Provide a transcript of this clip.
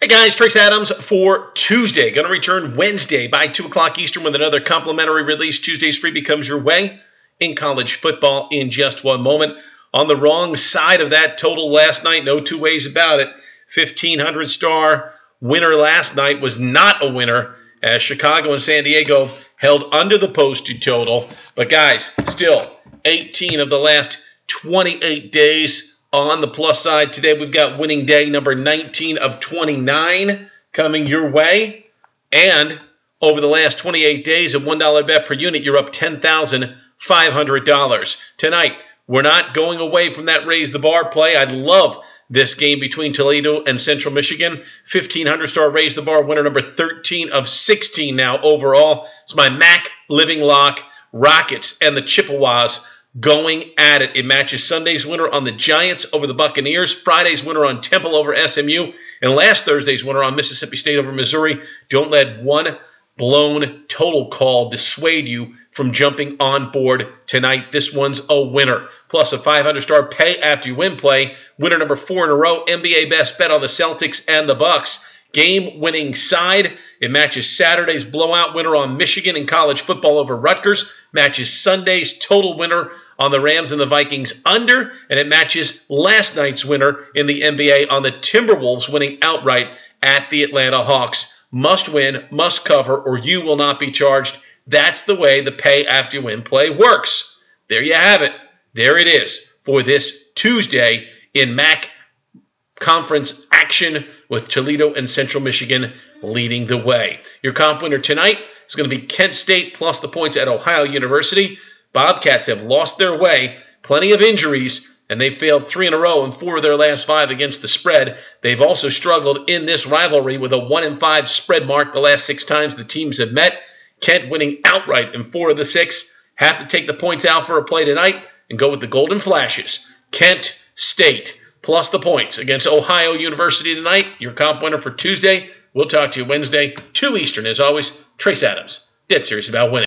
Hey guys, Trace Adams for Tuesday. Going to return Wednesday by 2 o'clock Eastern with another complimentary release. Tuesday's free becomes your way in college football in just one moment. On the wrong side of that total last night, no two ways about it. 1500 star winner last night was not a winner as Chicago and San Diego held under the posted total. But guys, still 18 of the last 28 days on the plus side, today we've got winning day number 19 of 29 coming your way. And over the last 28 days at $1 bet per unit, you're up $10,500. Tonight, we're not going away from that raise the bar play. I love this game between Toledo and Central Michigan. 1500 star raise the bar winner number 13 of 16 now overall. It's my Mac Living Lock Rockets and the Chippewas going at it. It matches Sunday's winner on the Giants over the Buccaneers, Friday's winner on Temple over SMU, and last Thursday's winner on Mississippi State over Missouri. Don't let one blown total call dissuade you from jumping on board tonight. This one's a winner. Plus a 500 star pay after you win play. Winner number four in a row. NBA best bet on the Celtics and the Bucks game winning side. It matches Saturday's blowout winner on Michigan in college football over Rutgers, matches Sunday's total winner on the Rams and the Vikings under, and it matches last night's winner in the NBA on the Timberwolves winning outright at the Atlanta Hawks. Must win, must cover, or you will not be charged. That's the way the pay after win play works. There you have it. There it is for this Tuesday in MAC conference action with Toledo and Central Michigan leading the way. Your comp winner tonight is going to be Kent State plus the points at Ohio University. Bobcats have lost their way, plenty of injuries, and they failed three in a row in four of their last five against the spread. They've also struggled in this rivalry with a one in five spread mark the last six times the teams have met. Kent winning outright in four of the six. Have to take the points out for a play tonight and go with the Golden Flashes. Kent State plus the points against Ohio University tonight. Your comp winner for Tuesday. We'll talk to you Wednesday, 2 Eastern. As always, Trace Adams, dead serious about winning.